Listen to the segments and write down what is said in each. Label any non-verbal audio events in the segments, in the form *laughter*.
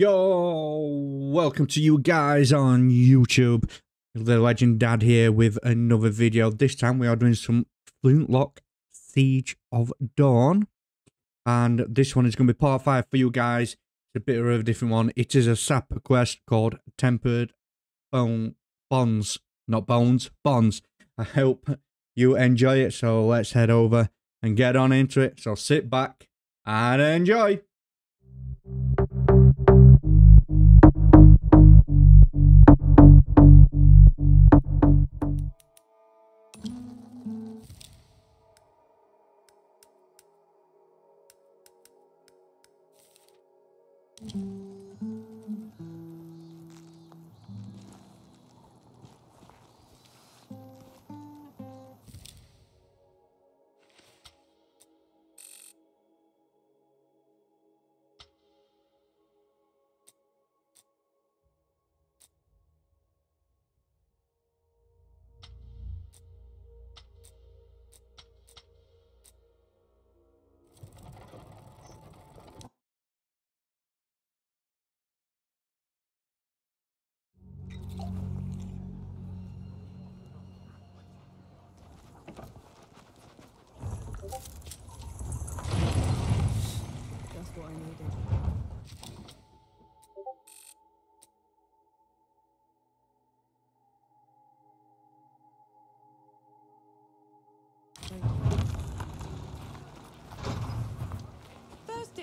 Yo, welcome to you guys on YouTube. The Legend Dad here with another video. This time we are doing some Flintlock Siege of Dawn. And this one is going to be part 5 for you guys. It's a bit of a different one. It is a SAP quest called Tempered Bone Bonds. Not Bones, Bonds. I hope you enjoy it. So let's head over and get on into it. So sit back and enjoy.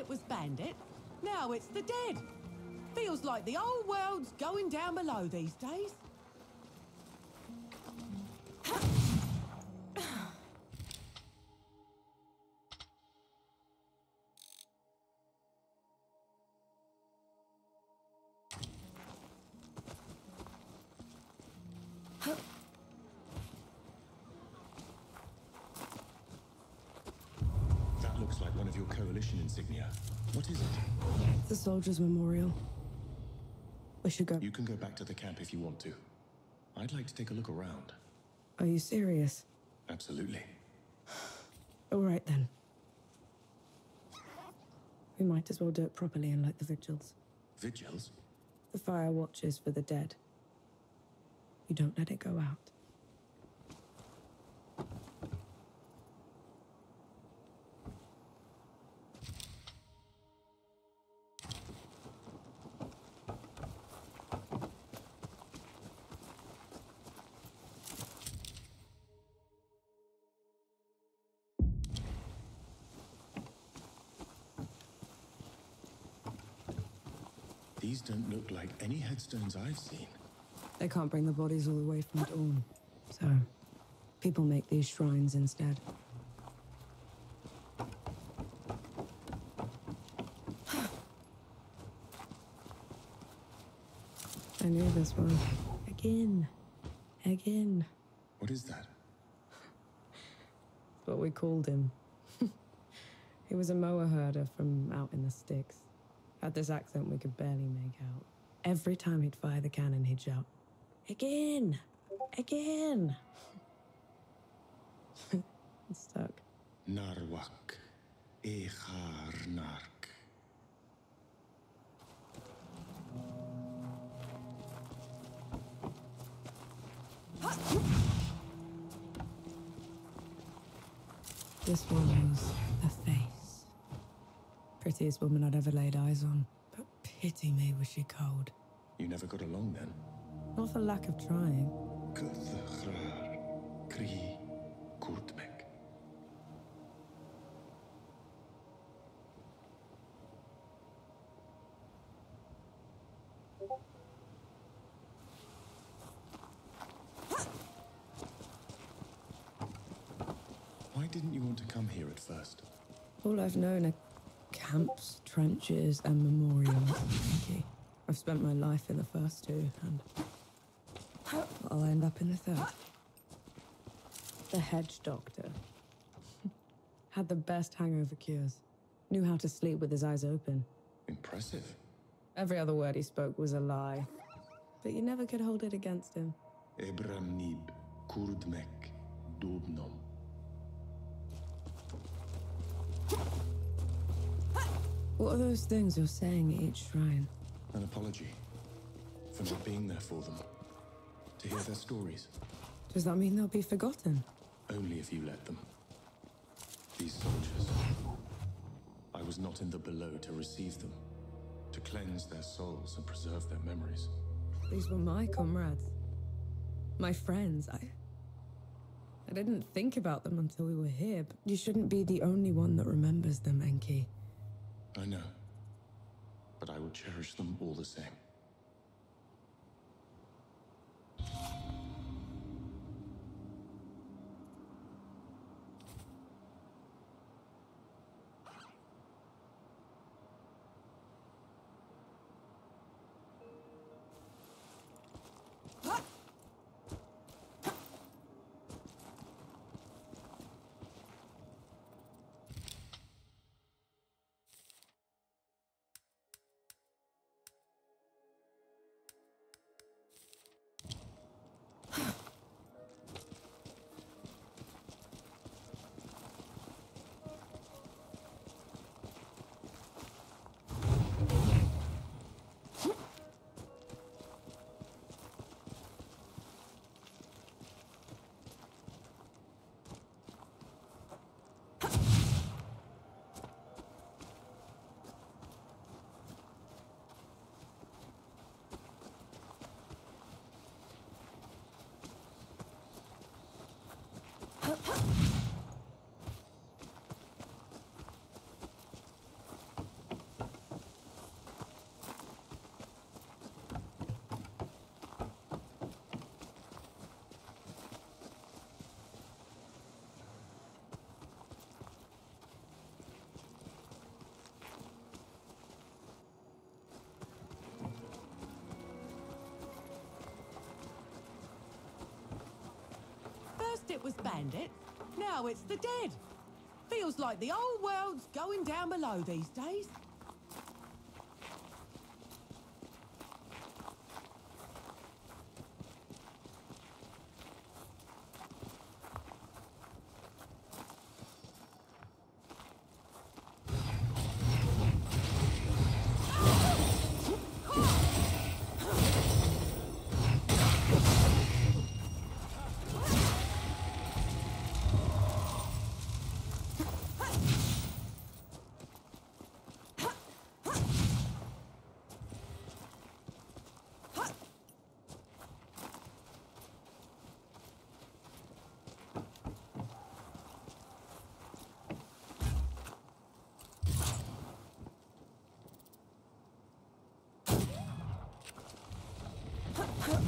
It was Bandit, now it's the dead. Feels like the whole world's going down below these days. That *laughs* looks like one of your coalition insignia. What is it? The Soldiers' Memorial. We should go. You can go back to the camp if you want to. I'd like to take a look around. Are you serious? Absolutely. All right then. We might as well do it properly and like the vigils. Vigils? The fire watches for the dead. You don't let it go out. Look like any headstones I've seen. They can't bring the bodies all the way from Dawn. So, people make these shrines instead. *gasps* I knew this one. Again. Again. What is that? *laughs* what we called him. *laughs* he was a mower herder from out in the sticks. Had this accent we could barely make out. Every time he'd fire the cannon, he'd shout, Again! Again! *laughs* it stuck. Narwak. Echar Nark. This one was the face. Prettiest woman I'd ever laid eyes on. Pity me, was she cold. You never got along then? Not for lack of trying. Kuthchrar. Kri. Kurtmek. Why didn't you want to come here at first? All I've known are camps, trenches, and memorials. I've spent my life in the first two, and I'll end up in the third. The hedge doctor *laughs* had the best hangover cures. Knew how to sleep with his eyes open. Impressive. Every other word he spoke was a lie, but you never could hold it against him. Ebram Nib. Kurdmek. Dubnom. What are those things you're saying at each shrine? An apology for not being there for them. To hear their stories. Does that mean they'll be forgotten? Only if you let them. These soldiers. I was not in the below to receive them. To cleanse their souls and preserve their memories. These were my comrades. My friends. I. I didn't think about them until we were here, but you shouldn't be the only one that remembers them, Enki. I know. But I will cherish them all the same. First it was bandits, now it's the dead. Feels like the whole world's going down below these days. Huh?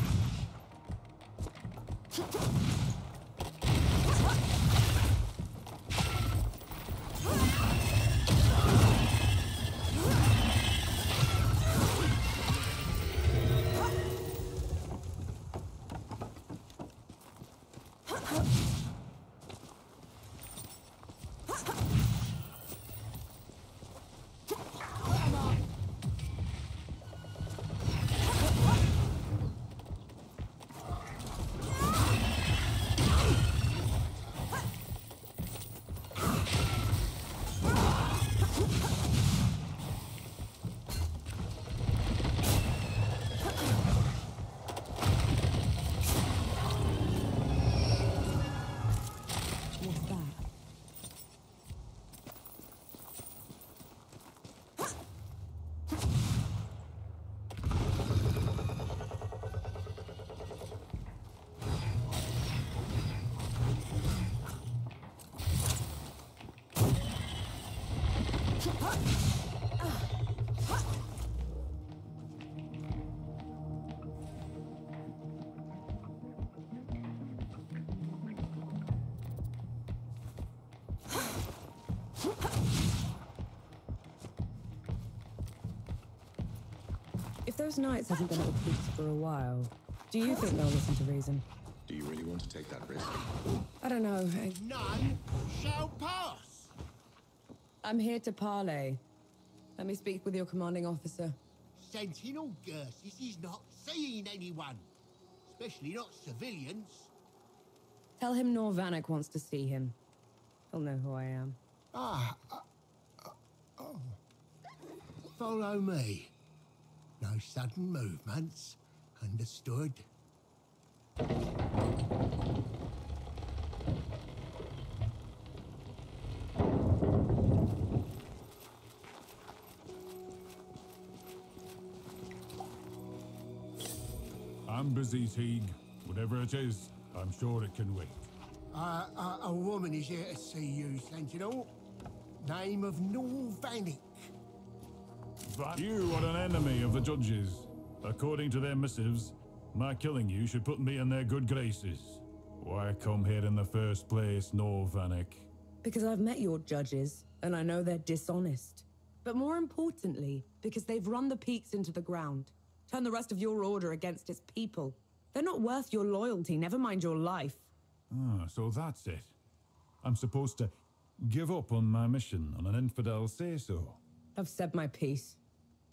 If those knights haven't been at the peaks for a while, do you think they'll listen to reason? Do you really want to take that risk? I don't know. I- None shall pass. I'm here to parley. Let me speak with your commanding officer. Sentinel Gersis is not seeing anyone, especially not civilians. Tell him Nor Vanek wants to see him. He'll know who I am. Ah, uh, uh, oh. Follow me. No sudden movements. Understood? I'm busy, Teague. Whatever it is, I'm sure it can wait. Uh, uh, a woman is here to see you, Sentinel. Name of Nor You are an enemy of the judges. According to their missives, my killing you should put me in their good graces. Why come here in the first place, Nor Vanek? Because I've met your judges, and I know they're dishonest. But more importantly, because they've run the peaks into the ground, turned the rest of your order against its people. They're not worth your loyalty, never mind your life. Ah, so that's it. I'm supposed to give up on my mission on an infidel say so. I've said my piece.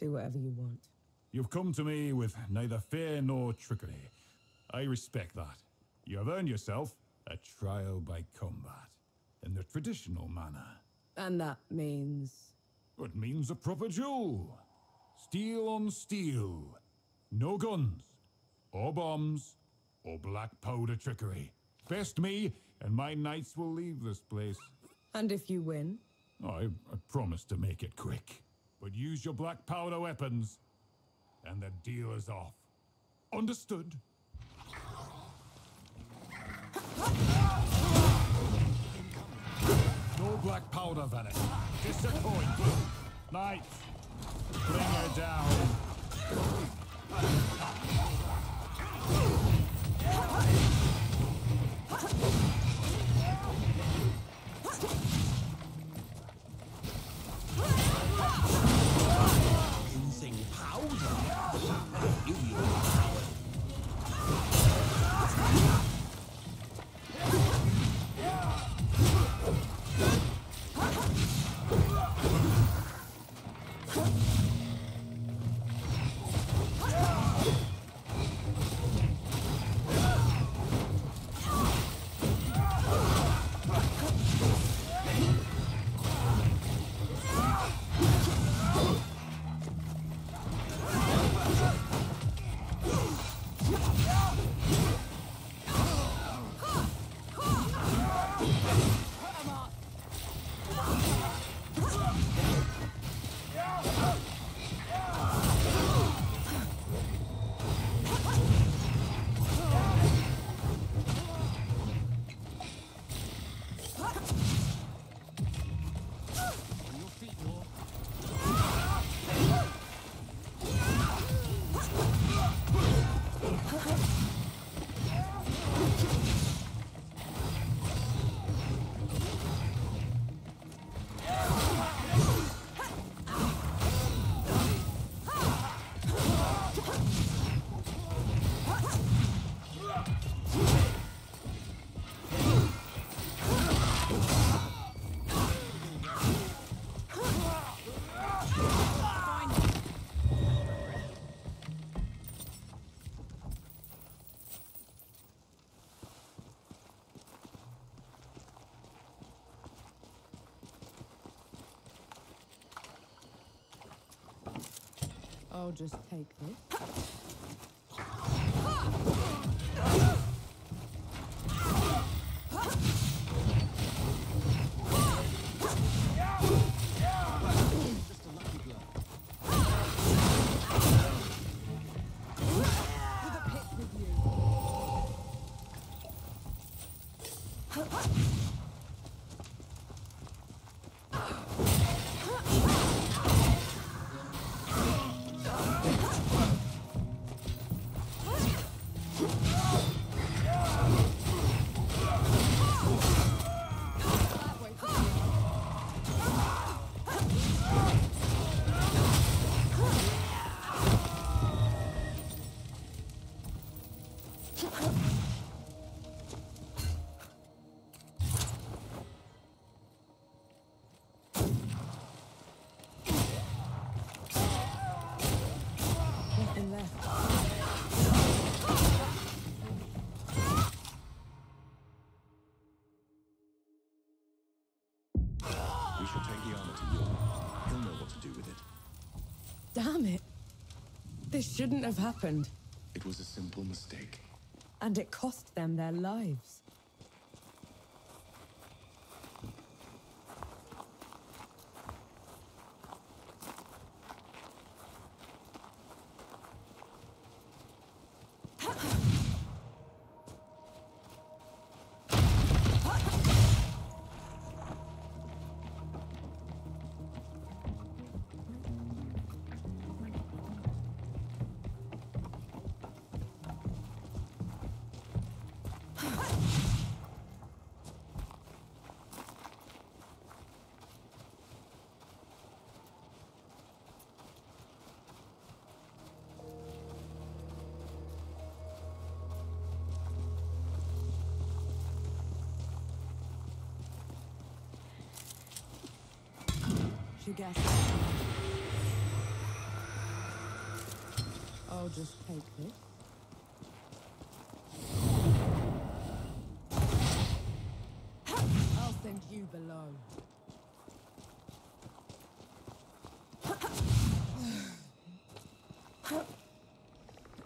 Do whatever you want. You've come to me with neither fear nor trickery. I respect that. You have earned yourself a trial by combat in the traditional manner. And that means. It means a proper duel. Steel on steel. No guns, or bombs, or black powder trickery. Best me, and my knights will leave this place. And if you win? I, I promise to make it quick. But use your black powder weapons, and the deal is off. Understood? No black powder, Venice. Disappoint. Knights, bring her down. I'll just take this. This shouldn't have happened. It was a simple mistake. And it cost them their lives. She guessed. I'll just take this. I'll send you below.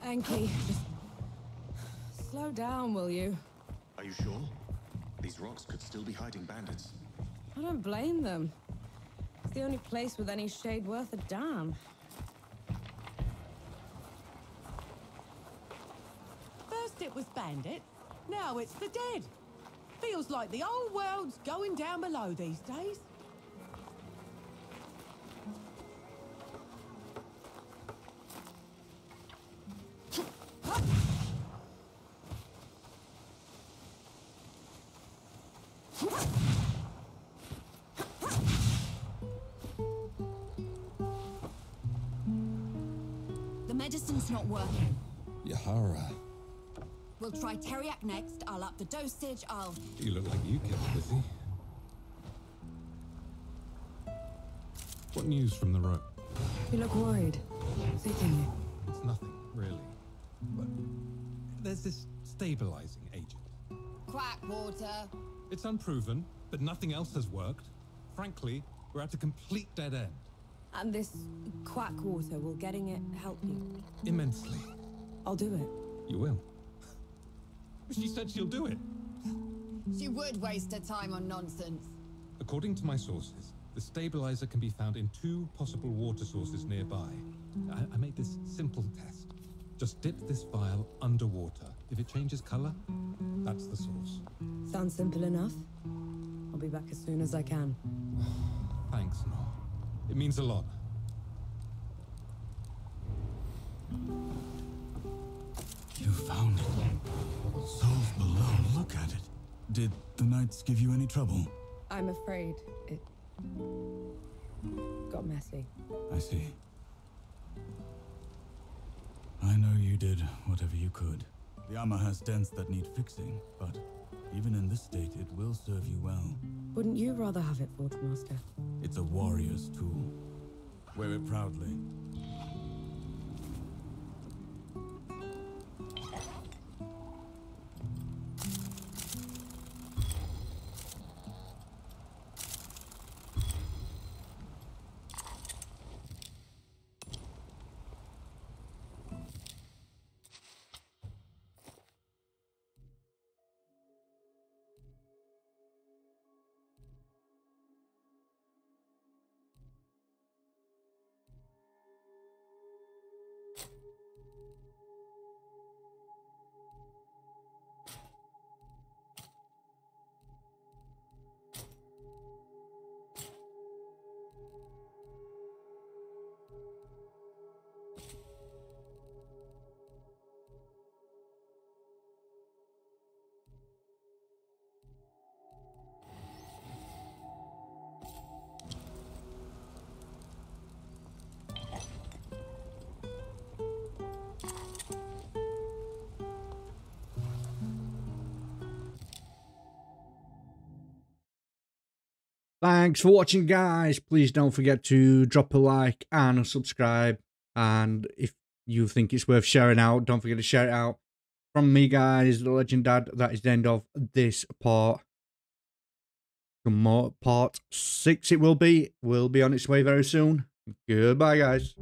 Enki, just slow down, will you? Are you sure? These rocks could still be hiding bandits. I don't blame them. The only place with any shade worth a damn. First it was Bandit, now it's the dead. Feels like the whole world's going down below these days. The medicine's not working. Yahara, We'll try Theriac next. I'll up the dosage. I'll. you look like you kept busy. What news from the rope? You look worried. What's eating you? It's nothing, really. But there's this stabilizing agent. Quack water. It's unproven, but nothing else has worked. Frankly, we're at a complete dead end. And this quack water, will getting it help you? Immensely. I'll do it. You will. She said she'll do it. She would waste her time on nonsense. According to my sources, the stabilizer can be found in two possible water sources nearby. I, I made this simple test. Just dip this vial underwater. If it changes color, that's the source. Sounds simple enough. I'll be back as soon as I can. *sighs* Thanks, Nor. It means a lot. You found it. Souls below, look at it. Did the knights give you any trouble? I'm afraid it got messy. I see. I know you did whatever you could. The armor has dents that need fixing, but even in this state, it will serve you well. Wouldn't you rather have it, Forge Master? It's a warrior's tool. Wear it proudly. Thanks for watching, guys. Please don't forget to drop a like and a subscribe. And if you think it's worth sharing out, don't forget to share it out. From me, guys, the Legend Dad, that is the end of this part. Part six, it will be. Will be on its way very soon. Goodbye, guys.